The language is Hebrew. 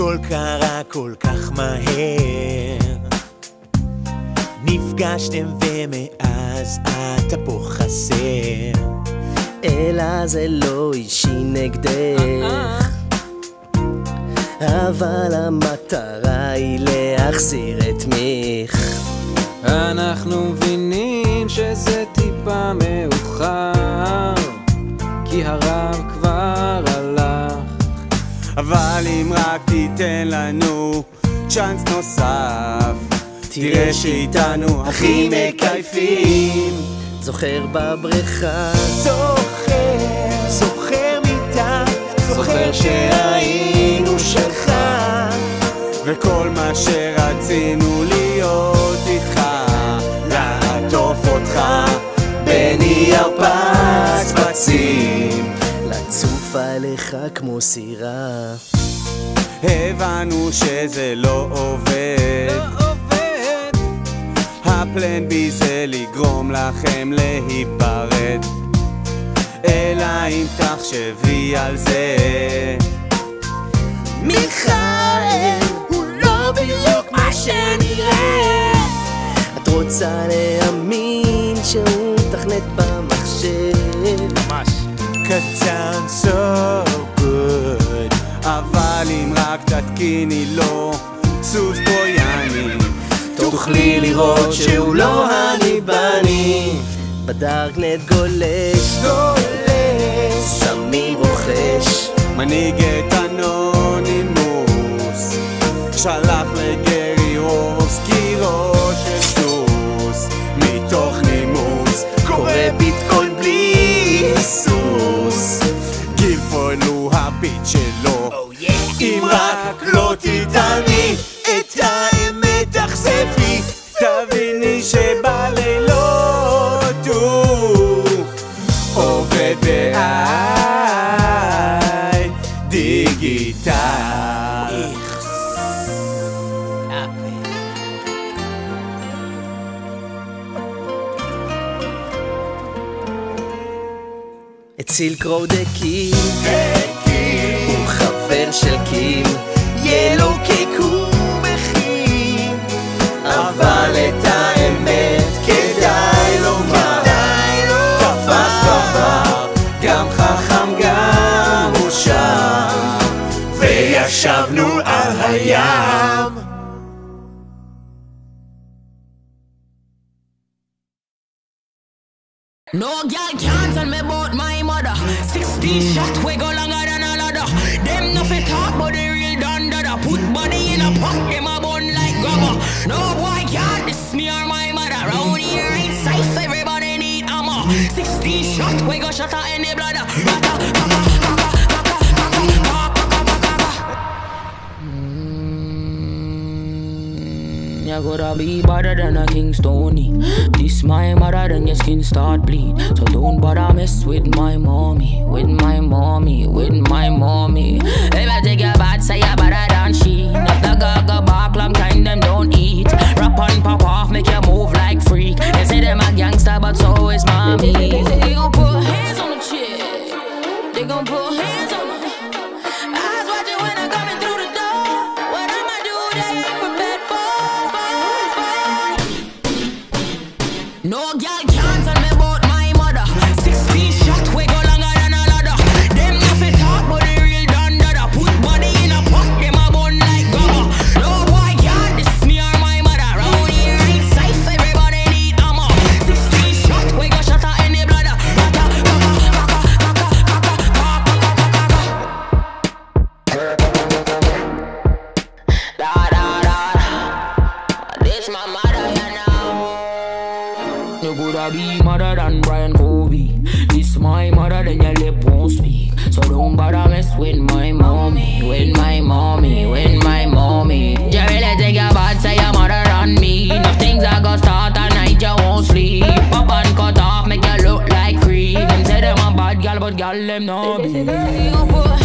הכל קרה כל כך מהר. נפגשתם ומאז אתה פה חסר. אלא זה לא אישי נגדך. אבל המטרה היא להחזיר את מיך. אנחנו מבינים שזה טיפה מאוחר כי הרב כבר אבל אם רק תיתן לנו צ'אנס נוסף תראה שאיתנו הכי מקייפים. זוכר בבריכה. זוכר, זוכר מתחת, זוכר שהיינו עליך כמו סירה. הבנו שזה לא עובד. הפלן בי זה לגרום לכם להיפרד. אלא אם תחשבי על זה. מיכאל הוא לא בדיוק מה שנראה. את רוצה להאמין שהוא מתכנת במחשב? ממש לראות שהוא לא אני בני בדארקנט גולש גולש סמים רוכש. מנהיג את אנונימוס. שלח את סילק רוד הקים הוא חבר של קים. ילו קייק וישבנו על הים No girl can't tell me about my mother. 16 shot we go longer than a ladder. Them nothing talk but the real done dada. Put body in a pot, them a bun like grabber. No boy can't diss me or my mother. Round here ain't safe, everybody need armor. 16 shot we go shut out any bladder. You gotta be better than a King Stony. This my mother, then your skin start bleed. So don't bother mess with my mommy, with my mommy, with my mommy. If I take your bad, say you better than she. Not the gaga bark, long time them don't eat. Rap on pop off, make you move like freak. They say them a gangster, but so is mommy. Mother than Brian Kobe. This my mother, then your lip won't speak. So don't bother mess with my mommy, with my mommy, with my mommy. You really think about say your mother on me? Enough things I got start at night, you won't sleep. Pop and cut off, make you look like creep. Them say them a bad gal, but gal them no be.